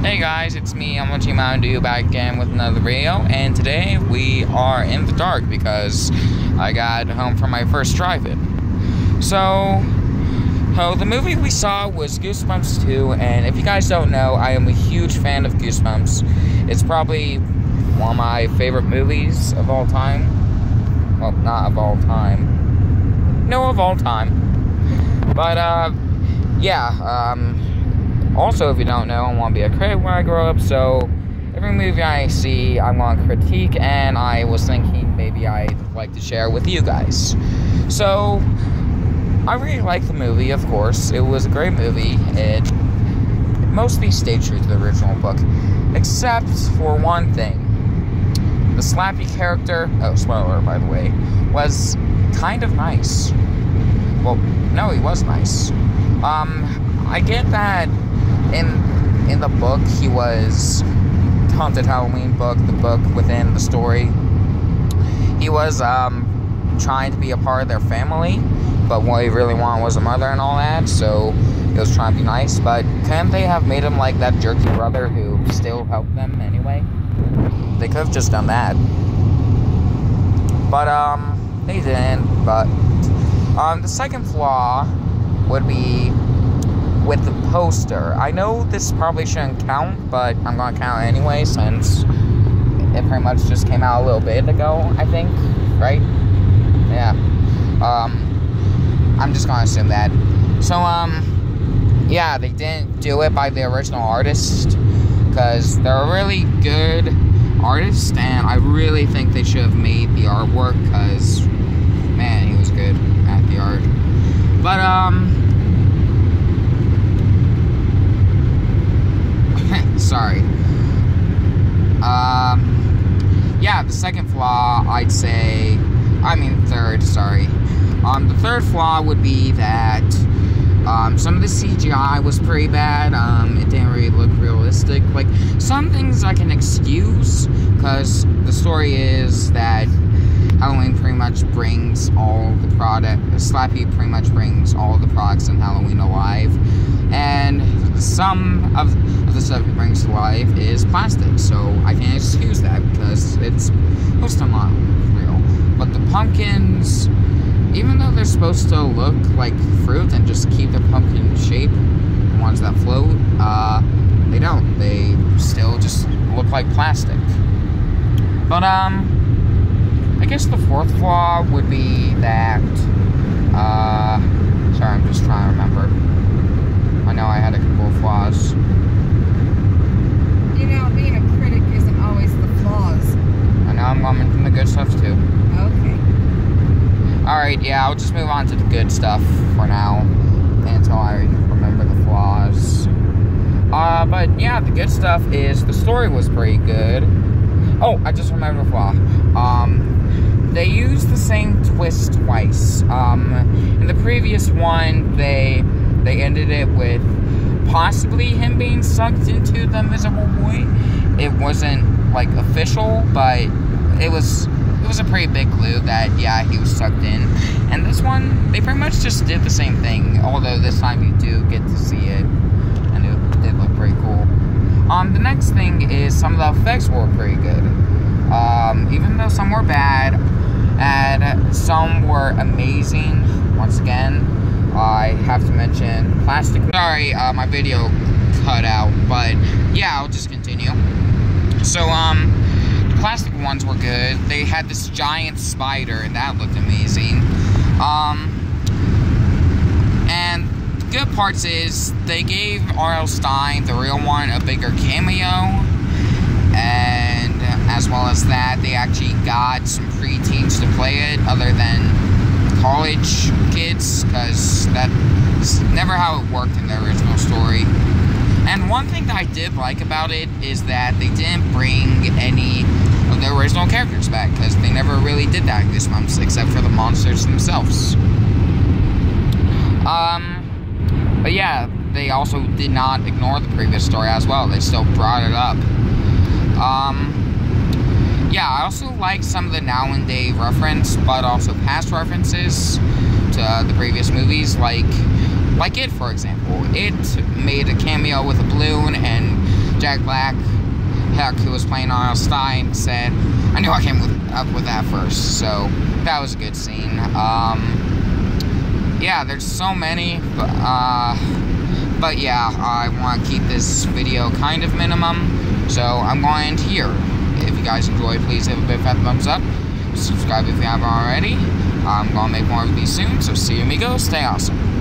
Hey guys, it's me, I'm watching Mountain Dew back again with another video, and today we are in the dark because I got home from my first drive-in. So, so, the movie we saw was Goosebumps 2, and if you guys don't know, I am a huge fan of Goosebumps. It's probably one of my favorite movies of all time. Well, not of all time. No, of all time. But, uh, yeah, um, also, if you don't know, I want to be a critic when I grow up, so every movie I see, I want to critique, and I was thinking maybe I'd like to share with you guys. So, I really like the movie, of course. It was a great movie. It mostly stayed true to the original book, except for one thing. The Slappy character, oh, spoiler by the way, was kind of nice. Well, no, he was nice. Um, I get that in in the book he was haunted halloween book the book within the story. He was um, trying to be a part of their family but what he really wanted was a mother and all that so he was trying to be nice but couldn't they have made him like that jerky brother who still helped them anyway? They could have just done that. But um they didn't but um the second flaw would be with the poster. I know this probably shouldn't count, but I'm gonna count anyway since it pretty much just came out a little bit ago, I think, right? Yeah. Um, I'm just gonna assume that. So, um, yeah, they didn't do it by the original artist because they're a really good artist, and I really think they should have made the artwork because, man, he was good at the art. But, um, sorry. Um, yeah, the second flaw, I'd say, I mean, third, sorry. Um, the third flaw would be that um, some of the CGI was pretty bad. Um, it didn't really look realistic. Like, some things I can excuse, because the story is that Halloween pretty much brings all the product, Slappy pretty much brings all the products in Halloween alive. And some of the stuff it brings to life is plastic, so I that it's most of not real. But the pumpkins, even though they're supposed to look like fruit and just keep the pumpkin shape, the ones that float, uh, they don't. They still just look like plastic. But, um, I guess the fourth flaw would be that, uh, sorry, I'm just trying to remember. I know I had a couple of flaws. You know, being a critic isn't always the flaws. I know I'm coming from the good stuff too. Okay. Alright, yeah, I'll just move on to the good stuff for now until I remember the flaws. Uh, but yeah, the good stuff is the story was pretty good. Oh, I just remembered a flaw. Um, they used the same twist twice. Um, in the previous one, they they ended it with possibly him being sucked into the invisible boy. It wasn't like official, but it was it was a pretty big clue that yeah he was sucked in. And this one, they pretty much just did the same thing. Although this time you do get to see it, and it did look pretty cool. Um, the next thing is some of the effects were pretty good. Um, even though some were bad, and some were amazing. Once again, I have to mention plastic. Sorry, uh, my video cut out, but yeah, I'll just continue. So, um, plastic ones were good. They had this giant spider, and that looked amazing. Um, and the good parts is they gave R.L. Stine, the real one, a bigger cameo. And as well as that, they actually got some preteens to play it, other than college kids because that's never how it worked in the original story. And one thing that I did like about it is that they didn't bring any the original characters back because they never really did that in Goosebumps except for the monsters themselves. Um, but yeah, they also did not ignore the previous story as well. They still brought it up. Um, yeah, I also like some of the now and day reference, but also past references to the previous movies, like like it, for example. It made a cameo with a balloon, and Jack Black, heck, who was playing R.L. Stine, said, I knew I came with, up with that first. So that was a good scene. Um, yeah, there's so many, but, uh, but yeah, I want to keep this video kind of minimum. So I'm going to end here. If you guys enjoyed, please hit a big fat thumbs up. Subscribe if you haven't already. I'm going to make more of these soon, so see you amigos. Stay awesome.